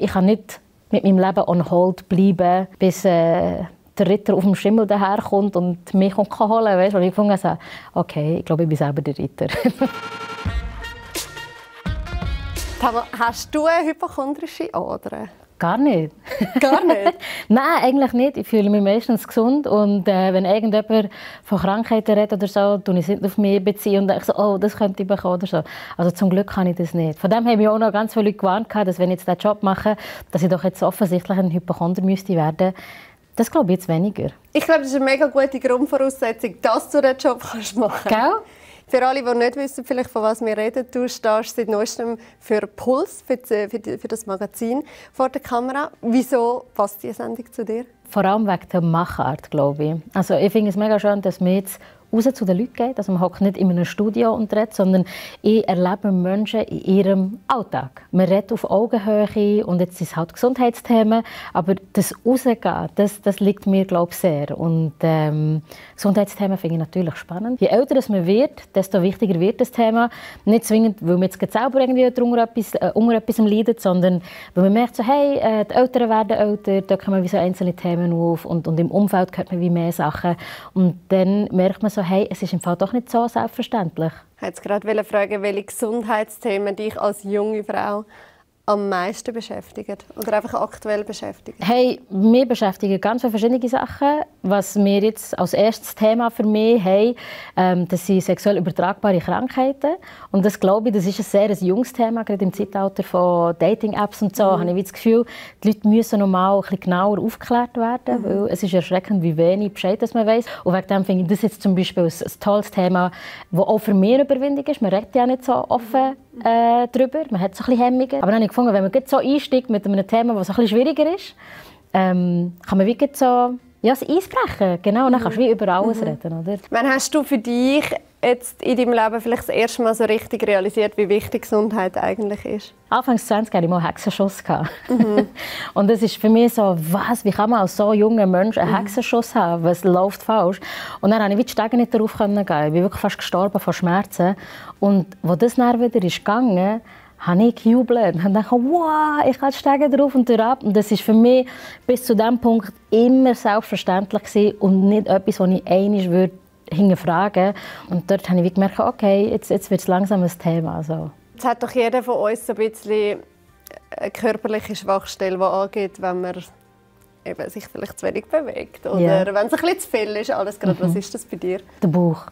Ich kann nicht mit meinem Leben on hold bleiben, bis äh, der Ritter auf dem Schimmel daherkommt und mich holen kann. Weißt, weil ich gefunden habe, okay, ich glaube, ich bin selber der Ritter. hast du eine hypochondrische Ader? Gar nicht. Gar nicht? Nein, eigentlich nicht. Ich fühle mich meistens gesund. Und äh, wenn irgendjemand von Krankheiten redet oder so, tue ich es nicht auf mich beziehen und denke so, oh, das könnte ich bekommen oder so. Also zum Glück kann ich das nicht. Von dem haben mich auch noch ganz viele Leute gewarnt, dass wenn ich jetzt diesen Job mache, dass ich doch jetzt offensichtlich ein Hypochonder müsste werden. Das glaube ich jetzt weniger. Ich glaube, das ist eine mega gute Grundvoraussetzung, dass du diesen Job kannst machen kannst. Für alle, die nicht wissen, vielleicht von was wir reden, du stehst seit neuestem für Puls, für, das Magazin vor der Kamera. Wieso passt diese Sendung zu dir? Vor allem wegen der Machart, glaube ich. Also ich finde es mega schön, dass wir jetzt raus zu den Leuten geht. Also man hockt nicht in einem Studio und redet, sondern ich erlebe Menschen in ihrem Alltag. Man redet auf Augenhöhe und jetzt sind es halt Gesundheitsthemen, aber das Rausgehen, das, das liegt mir, glaube ich, sehr. Und ähm, Gesundheitsthemen finde ich natürlich spannend. Je älter man wird, desto wichtiger wird das Thema. Nicht zwingend, weil man jetzt selber irgendwie darunter etwas, äh, unter etwas leidet, sondern weil man merkt, so, hey, äh, die Älteren werden älter, da kommen wie so einzelne Themen auf und, und im Umfeld hört man wie mehr Sachen. Und dann merkt man so, so, hey, es ist im Fall doch nicht so selbstverständlich. Ich wollte gerade fragen, welche Gesundheitsthemen dich als junge Frau am meisten beschäftigen oder einfach aktuell beschäftigen? Hey, wir beschäftigen ganz viele verschiedene Sachen. Was wir jetzt als erstes Thema für mich haben, ähm, das sind sexuell übertragbare Krankheiten. Und das glaube ich, das ist ein sehr ein junges Thema, gerade im Zeitalter von Dating-Apps und so. Mhm. habe ich das Gefühl, die Leute müssen noch mal ein bisschen genauer aufgeklärt werden, mhm. weil es ist erschreckend, wie wenig Bescheid man weiß. Und wegen dem finde ich das jetzt zum Beispiel ein, ein tolles Thema, das auch für mich eine Überwindung ist. Man redet ja nicht so offen äh, darüber. Man hat so ein bisschen Hemmungen. Aber dann habe ich gefunden, wenn man so einsteigt mit einem Thema, das ein bisschen schwieriger ist, ähm, kann man wirklich so ja, es einsprechen. Genau, dann kannst du wie über alles mhm. reden. Oder? Wann hast du für dich jetzt in deinem Leben vielleicht das erste Mal so richtig realisiert, wie wichtig Gesundheit eigentlich ist? Anfangs 20 hatte ich mal einen Hexenschuss. Mhm. und das ist für mich so, was, wie kann man als so junger Mensch einen mhm. Hexenschuss haben? Was läuft falsch? Und dann konnte ich die Stege nicht darauf gehen. Ich bin wirklich fast gestorben von Schmerzen. Und als das dann wieder ist gegangen habe ich gejubelt und dachte, wow, ich kann steigen drauf und ab. Und das war für mich bis zu diesem Punkt immer selbstverständlich gewesen und nicht etwas, was ich einmal würde hinterfragen Und dort habe ich gemerkt, okay, jetzt, jetzt wird es langsam ein Thema. Also. Jetzt hat doch jeder von uns so ein bisschen eine körperliche Schwachstelle, die angeht, wenn man eben sich vielleicht zu wenig bewegt oder yeah. wenn es ein bisschen zu viel ist. Alles gerade. Mhm. Was ist das bei dir? Der Bauch.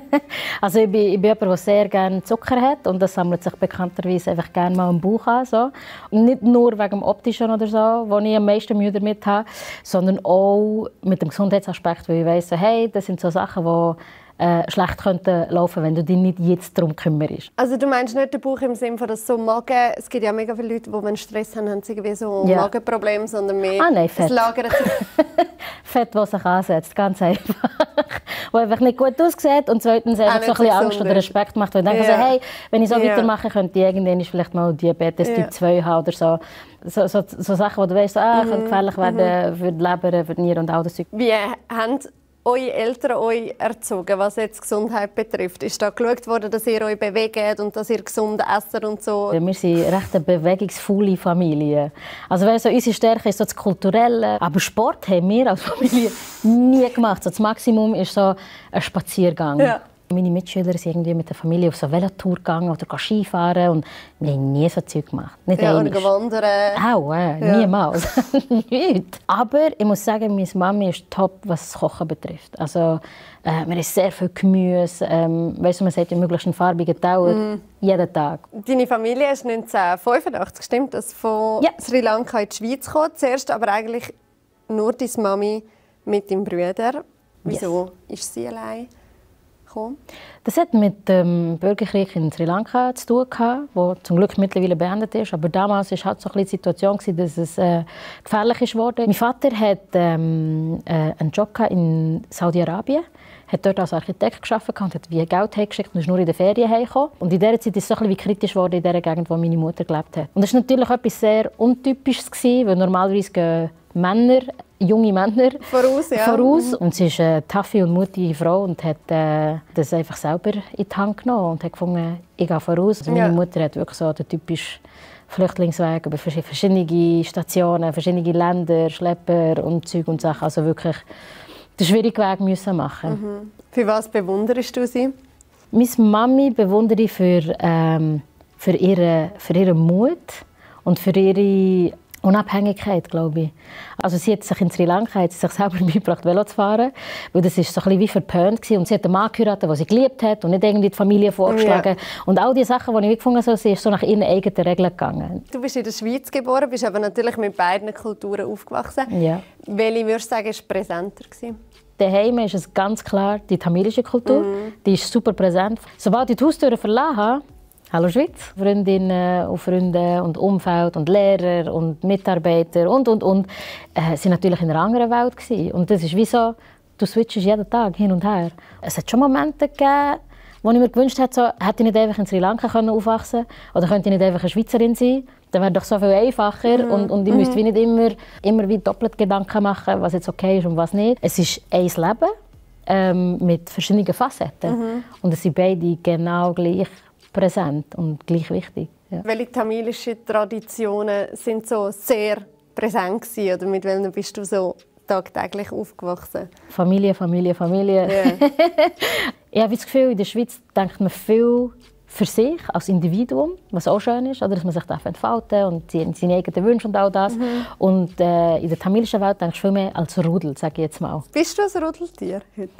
also ich bin, ich bin jemand, der sehr gerne Zucker hat und das sammelt sich bekannterweise einfach gerne mal im Bauch an. So. Und nicht nur wegen dem Optischen oder so, wo ich am meisten Mühe damit habe, sondern auch mit dem Gesundheitsaspekt, weil ich weiss, hey, das sind so Sachen, die äh, schlecht könnten laufen, wenn du dich nicht jetzt darum kümmerst. Also du meinst nicht den Bauch im Sinne von das so Magen, es gibt ja mega viele Leute, die wenn Stress haben, haben sie irgendwie so ja. Magenprobleme, sondern mehr ah, nein, Fett. lagert Fett, das sich ansetzt, ganz einfach. wo einfach nicht gut aussieht und zweitens einfach so ein bisschen Angst oder Respekt macht, weil ich denke, ja. also, hey, wenn ich so ja. weitermache, könnte ich irgendwann vielleicht mal Diabetes Typ 2 haben oder so. So, so, so Sachen, wo du weißt, ah, mhm. könnte gefährlich werden mhm. für die Leber, für die Nieren und all das Wie haben eure Eltern euch erzogen, was jetzt Gesundheit betrifft? Ist da geschaut worden, dass ihr euch bewegt und dass ihr gesund esst und so? Wir sind recht eine bewegungsvolle Familie. Also also unsere Stärke ist so das Kulturelle, aber Sport haben wir als Familie nie gemacht. So das Maximum ist so ein Spaziergang. Ja. Meine Mitschüler sind irgendwie mit der Familie auf so Velotour gegangen oder Skifahren und wir haben nie so Zeug gemacht. Nicht ja, oder wandern. Auch, äh, ja. niemals. Nicht. Aber ich muss sagen, meine Mami ist top, was das Kochen betrifft. Also, äh, man isst sehr viel Gemüse. Ähm, weißt du, man sagt ja möglichst einen farbigen Teller. Mm. Jeden Tag. Deine Familie ist 1985, stimmt das, von ja. Sri Lanka in die Schweiz gekommen. Zuerst aber eigentlich nur deine Mami mit deinem Bruder. Wieso yes. ist sie allein? Gekommen? Das hat mit dem Bürgerkrieg in Sri Lanka zu tun gehabt, wo zum Glück mittlerweile beendet ist. Aber damals war halt so die Situation, dass es äh, gefährlich ist worden. Mein Vater hat ähm, äh, einen Job in Saudi-Arabien hat dort als Architekt gearbeitet und hat wie Geld hergeschickt und ist nur in den Ferien heimgekommen. Und in dieser Zeit ist es so bisschen kritisch geworden in der Gegend, wo meine Mutter gelebt hat. Und das war natürlich etwas sehr Untypisches, weil normalerweise gehen Männer junge Männer voraus. Ja. voraus. Und sie ist eine taffe und mutige Frau und hat äh, das einfach selber in die Hand genommen und hat gefunden, ich gehe voraus. Also meine ja. Mutter hat wirklich so den typischen Flüchtlingsweg über verschiedene Stationen, verschiedene Länder, Schlepper und Zeug und Sachen. Also wirklich den schwierigen Weg müssen machen. Mhm. Für was bewunderst du sie? Meine Mami bewundere ich für, ähm, für, ihre, für ihren Mut und für ihre Unabhängigkeit, glaube ich. Also sie hat sich in Sri Lanka hat sie sich selber beigebracht, Velo zu fahren, weil das ist so ein bisschen wie verpönt gewesen. und sie hat einen Mann geheiratet, den sie geliebt hat und nicht irgendwie die Familie vorgeschlagen. Ja. Und all die Sachen, die ich gefunden habe, sie ist so nach ihren eigenen Regeln gegangen. Du bist in der Schweiz geboren, bist aber natürlich mit beiden Kulturen aufgewachsen. Ja. Welche würdest du sagen, war präsenter? Gewesen? Daheim ist es ganz klar die tamilische Kultur. Mhm. Die ist super präsent. Sobald ich die Haustüre verlassen habe, Hallo Schweiz, Freundinnen und Freunde und Umfeld und Lehrer und Mitarbeiter und und und äh, sind natürlich in einer anderen Welt gewesen. und das ist wie so, du switchst jeden Tag hin und her. Es hat schon Momente gegeben, wo ich mir gewünscht hätte, so, hätte ich nicht einfach in Sri Lanka können aufwachsen oder könnte ich nicht einfach eine Schweizerin sein, dann wäre doch so viel einfacher mhm. und, und ich müsste mhm. wie nicht immer, immer wie doppelt Gedanken machen, was jetzt okay ist und was nicht. Es ist ein Leben ähm, mit verschiedenen Facetten mhm. und es sind beide genau gleich präsent und gleich wichtig. Ja. Welche tamilischen Traditionen sind so sehr präsent gewesen, oder mit welchen bist du so tagtäglich aufgewachsen? Familie, Familie, Familie. Yeah. ich habe das Gefühl, in der Schweiz denkt man viel für sich als Individuum, was auch schön ist, oder dass man sich entfalten darf und seine eigenen Wünsche und all das. Mhm. Und äh, in der tamilischen Welt denkst du viel mehr als Rudel, sage ich jetzt mal. Bist du ein Rudeltier heute?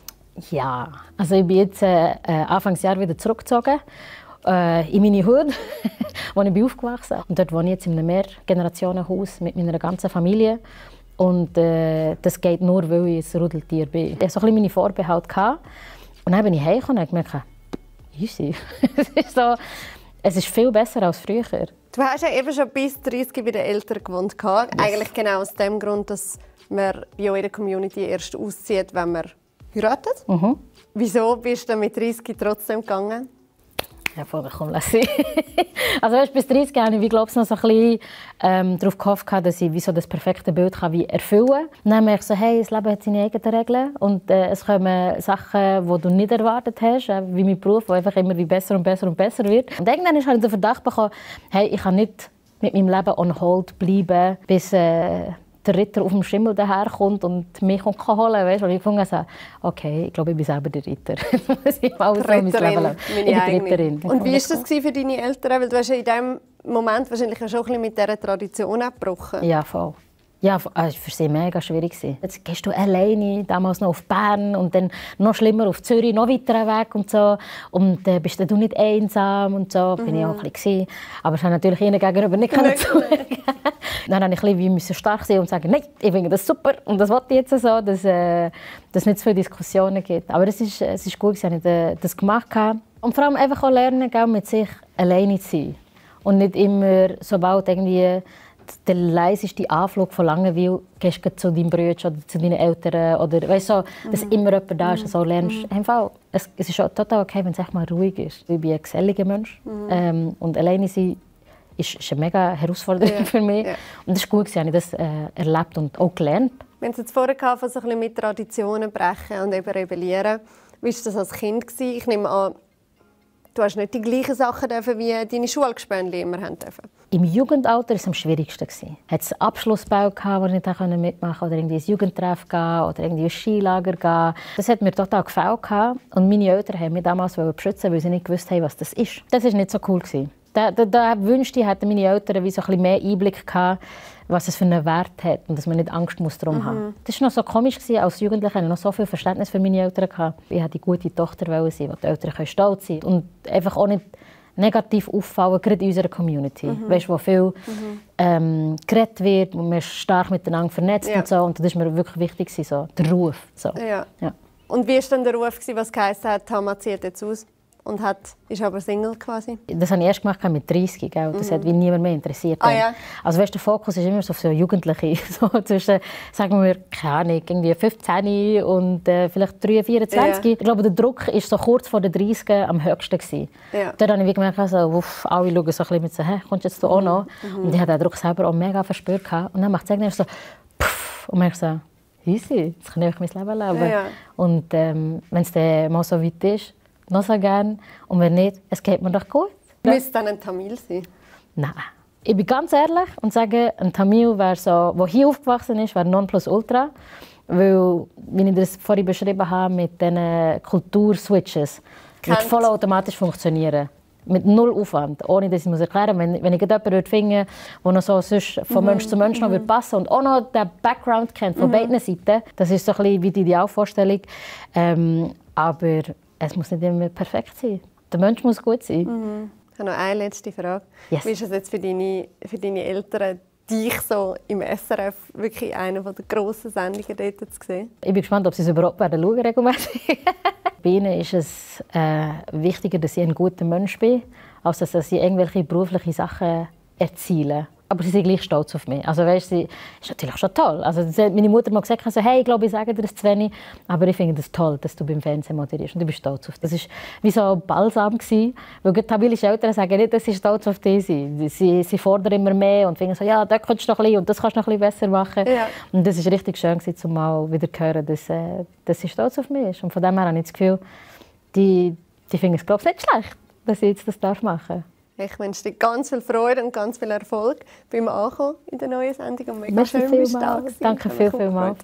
Ja, also ich bin jetzt äh, äh Anfangsjahr wieder zurückgezogen äh, in meine Hut, wo ich bin aufgewachsen bin. Und dort wohne ich jetzt in einem Mehrgenerationenhaus mit meiner ganzen Familie. Und äh, das geht nur, weil ich ein Rudeltier bin. Ich hatte so ein bisschen meine Vorbehalte. Gehabt. Und dann bin ich heimgekommen und gemerkt, easy. es, ist so, es ist viel besser als früher. Du hast ja eben schon bis 30 bei den Eltern gewohnt. Yes. Eigentlich genau aus dem Grund, dass man bei eurer Community erst auszieht, wenn man heiratet. Mhm. Wieso bist du mit 30 trotzdem gegangen? Ja, voll, komm, lass sie. also weißt, bis 30 habe ich glaube ich, noch so ein bisschen ähm, darauf gehofft, dass ich wie so das perfekte Bild kann wie erfüllen kann. Dann merke ich so, hey, das Leben hat seine eigenen Regeln und äh, es kommen Sachen, die du nicht erwartet hast, äh, wie mein Beruf, der einfach immer wie besser und besser und besser wird. Und irgendwann habe ich den Verdacht bekommen, hey, ich kann nicht mit meinem Leben on hold bleiben, bis... Äh, der Ritter auf dem Schimmel daherkommt und mich holen kann. Weißt, weil ich gefunden habe, okay, ich glaube, ich bin selber der Ritter. muss ich mal so mein Leben lang. Ritterin. Und wie war das für deine Eltern? Weil du hast ja in diesem Moment wahrscheinlich schon ein bisschen mit dieser Tradition abgebrochen. Ja, voll. Ja, es war für sie mega schwierig. Jetzt gehst du alleine, damals noch auf Bern und dann noch schlimmer auf Zürich, noch weiter weg und so. Und äh, bist du nicht einsam und so. Mhm. Bin ich auch ein bisschen. Aber ich habe natürlich ihnen gegenüber nicht können Dann musste ich ein bisschen stark sein und sagen, nein, ich finde das super und das wollte ich jetzt so, dass äh, es nicht zu viele Diskussionen gibt. Aber es ist, es ist gut, dass ich äh, das gemacht habe. Und vor allem einfach auch lernen, mit sich alleine zu sein. Und nicht immer, sobald irgendwie der leiseste Anflug von Langeweile gehst du zu deinem Bruder oder zu deinen Eltern oder weißt so, dass mhm. immer jemand da ist und so lernst. Mhm. Einfach, es, es ist auch total okay, wenn es mal ruhig ist. Ich bin ein geselliger Mensch mhm. ähm, und alleine sein ist, ist eine mega Herausforderung ja. für mich. Ja. Und das ist gut, dass ich das äh, erlebt und auch gelernt. Wenn Sie jetzt vorher von so ein bisschen mit Traditionen brechen und eben rebellieren, wie war das als Kind? Gewesen? Ich nehme an, du hast nicht die gleichen Sachen dürfen, wie deine Schulgespönli immer haben dürfen. Im Jugendalter war es am schwierigsten. Hat es Abschlussbau, gehabt, wo ich nicht mitmachen konnte, oder irgendwie ein Jugendtreff gehen, oder irgendwie ein Skilager gehen. Das hat mir total gefällt. Und meine Eltern haben mich damals beschützen, weil sie nicht gewusst haben, was das ist. Das war nicht so cool. Da, da, da wünschte ich, hätten meine Eltern wie so ein bisschen mehr Einblick gehabt, was es für einen Wert hat und dass man nicht Angst muss darum mhm. haben Das war noch so komisch. Gewesen. Als Jugendliche hatte ich noch so viel Verständnis für meine Eltern. Gehabt. Ich wollte die gute Tochter sein, die Eltern stolz sein können. Und einfach auch nicht negativ auffallen, gerade in unserer Community. Mhm. Weißt, wo viel mhm. ähm, geredet wird, wo man stark miteinander vernetzt ja. und so. Und das war mir wirklich wichtig, so, der Ruf. So. Ja. Ja. Und wie war dann der Ruf, was geheißen hat, Tama zieht jetzt aus? Und hat, ist aber Single quasi. Das habe ich erst gemacht mit 30, gell? das mhm. hat wie niemand mehr interessiert. Ah, ja. Also weißt, der Fokus ist immer so auf so Jugendliche, so zwischen, sagen wir, keine Ahnung, irgendwie 15 und äh, vielleicht 3, 24. Ja. Ich glaube, der Druck war so kurz vor den 30 am höchsten. Gewesen. Ja. Dann habe ich gemerkt, also, uff, alle schauen so ein bisschen mit so, hä, kommst jetzt du auch noch? Mhm. Und ich habe den Druck selber auch mega verspürt. Und dann macht es irgendwie so, puff, und merke so, easy, jetzt kann ich mein Leben leben. Ja, ja. Und ähm, wenn es dann mal so weit ist, noch so gerne. Und wenn nicht, es geht mir doch gut. Müsste dann ein Tamil sein? Nein. Ich bin ganz ehrlich und sage, ein Tamil, wer so, wo hier aufgewachsen ist, wäre Nonplusultra. Weil, wie ich das vorhin beschrieben habe, mit diesen Kulturswitches, wird voll automatisch funktionieren mit null Aufwand, ohne dass ich es erklären muss. Wenn, wenn ich jemanden finde, der noch so sonst von mhm. Mensch zu Mensch noch mhm. passen und auch noch den Background kennt von mhm. beiden Seiten, das ist so ein bisschen wie die Idealvorstellung. Ähm, aber es muss nicht immer perfekt sein. Der Mensch muss gut sein. Mhm. Ich habe noch eine letzte Frage. Yes. Wie ist es jetzt für deine, für deine Eltern, dich so im SRF wirklich eine der grossen Sendungen dort zu sehen? Ich bin gespannt, ob sie es überhaupt werden schauen regelmäßig. Bei ihnen ist es äh, wichtiger, dass ich ein guter Mensch bin, als dass sie irgendwelche beruflichen Sachen erzielen aber sie sind gleich stolz auf mich. Also weißt, sie ist natürlich schon toll. Also meine Mutter hat mal gesagt, also, hey, ich glaube, ich sage dir das zu wenig, aber ich finde es das toll, dass du beim Fernsehen moderierst und du bist stolz auf das. Das war wie so balsam gewesen, weil tabilische Eltern sagen nicht, dass sie stolz auf dich sind. Sie, sie fordern immer mehr und finden so, ja, da kannst du noch ein bisschen und das kannst du noch ein bisschen besser machen. Ja. Und das ist richtig schön gewesen, um mal wieder zu hören, dass, äh, dass sie stolz auf mich ist. Und von dem her habe ich das Gefühl, die, die finden es glaube ich nicht schlecht, dass ich jetzt das machen darf. Ich wünsche dir ganz viel Freude und ganz viel Erfolg beim Ankommen in der neuen Sendung. Und mega Merci schön, dass du da Danke viel, viel, viel mal.